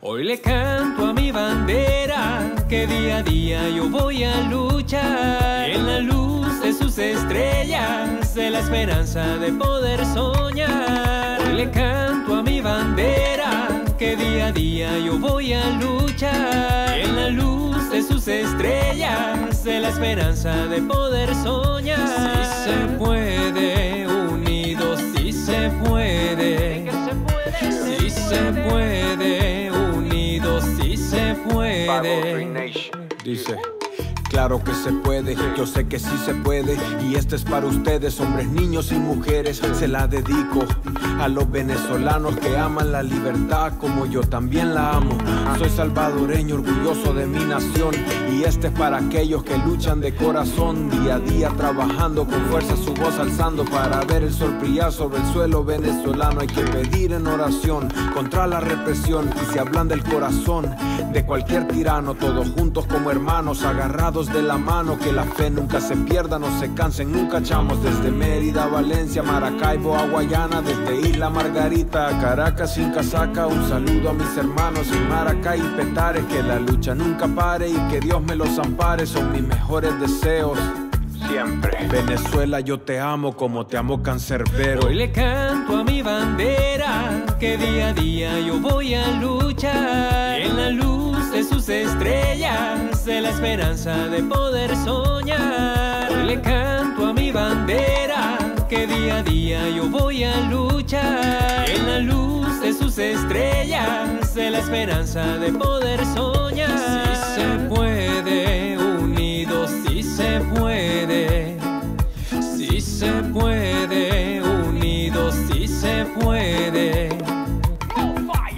Hoy le canto a mi bandera que día a día yo voy a luchar en la luz de sus estrellas, de la esperanza de poder soñar. Hoy le canto a mi bandera que día a día yo voy a luchar en la luz de sus estrellas, de la esperanza de poder soñar. Si se puede, unidos, si se puede. Dice. Claro que se puede, yo sé que sí se puede Y este es para ustedes, hombres, niños y mujeres. Se la dedico a los venezolanos que aman la libertad como yo también la amo. Soy salvadoreño, orgulloso de mi nación Y este es para aquellos que luchan de corazón Día a día trabajando con fuerza su voz alzando Para ver el sol brillar sobre el suelo venezolano. Hay que pedir en oración contra la represión Y si hablan del corazón de cualquier tirano Todos juntos como hermanos agarrados de la mano, que la fe nunca se pierda, no se cansen, nunca echamos desde Mérida, Valencia, Maracaibo a Guayana, desde Isla Margarita a Caracas sin casaca, un saludo a mis hermanos en Maracay y Petare, que la lucha nunca pare y que Dios me los ampare, son mis mejores deseos. Siempre. Venezuela, yo te amo como te amo cancerbero. Hoy le canto a mi bandera que día a día yo voy a luchar en la luz de la esperanza de poder soñar. Le canto a mi bandera que día a día yo voy a luchar en la luz de sus estrellas, de la esperanza de poder soñar. Si se puede, unidos, si se puede. Si se puede, unidos, si se puede.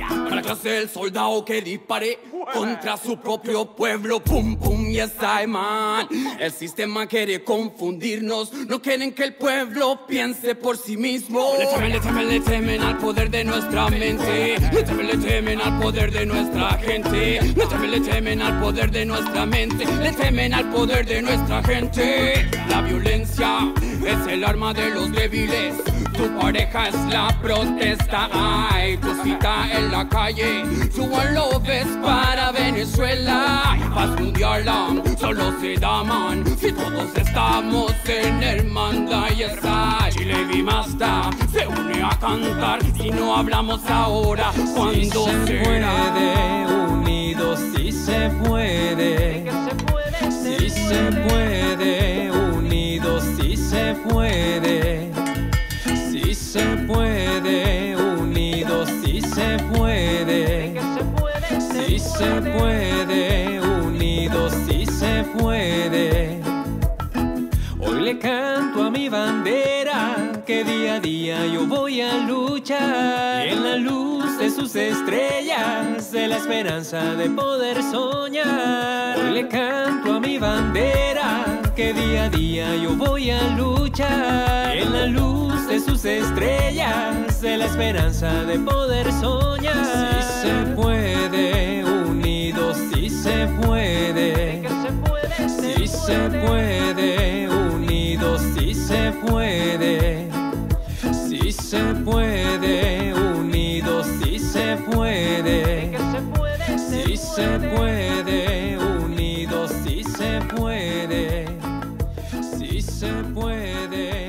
Para la clase del soldado que dispare contra su propio pueblo. Pum, pum, yes, man. El sistema quiere confundirnos. No quieren que el pueblo piense por sí mismo. Le temen, le temen, le temen al poder de nuestra mente. Le temen, le temen al poder de nuestra gente. Le temen, le temen al poder de nuestra mente. Le temen al poder de nuestra gente. La violencia es el arma de los débiles. Tu pareja es la protesta, ay, tu cita en la calle, tú lo ves para Venezuela. Paz mundial solo se daman si todos estamos en hermandad y esa Chile Vimasta se une a cantar y no hablamos ahora cuando Si se puede, unidos, si se puede. Si se puede, unidos, si se puede. Si se puede, se puede, unidos, si se puede. Hoy le canto a mi bandera que día a día yo voy a luchar en la luz de sus estrellas, de la esperanza de poder soñar. Hoy le canto a mi bandera que día a día yo voy a luchar en la luz de sus estrellas, de la esperanza de poder soñar. Si se puede, Si se puede, unidos, si se puede. Si se puede, unidos, si se puede. Si se puede, unidos, si se puede. Si se puede, unidos, si se puede. Si se puede.